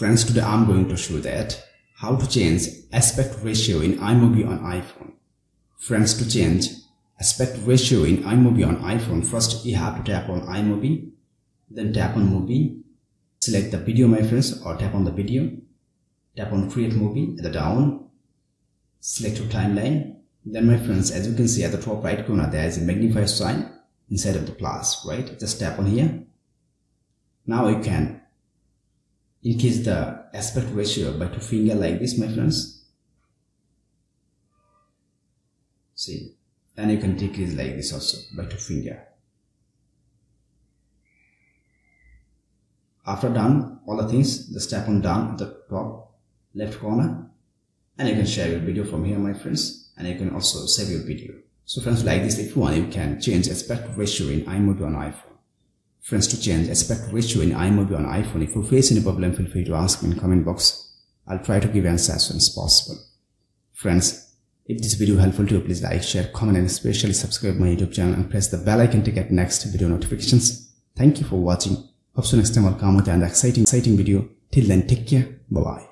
Friends, today I'm going to show that how to change aspect ratio in iMovie on iPhone. Friends, to change aspect ratio in iMovie on iPhone, first you have to tap on iMovie, then tap on movie, select the video my friends or tap on the video, tap on create movie at the down, select your timeline, then my friends as you can see at the top right corner there is a magnify sign inside of the plus, right? Just tap on here. Now you can increase the aspect ratio by two finger like this my friends. See? And you can decrease like this also by two finger after done all the things just tap on down the top left corner and you can share your video from here my friends and you can also save your video. So friends like this if you want you can change aspect ratio in iMovie on iPhone Friends to change aspect ratio in iMovie on iPhone. If you face any problem, feel free to ask me in comment box. I'll try to give answers as soon as possible. Friends, if this video helpful to you, please like, share, comment and especially subscribe my YouTube channel and press the bell icon to get next video notifications. Thank you for watching. Hope so next time I'll come with an exciting, exciting video. Till then, take care. Bye-bye.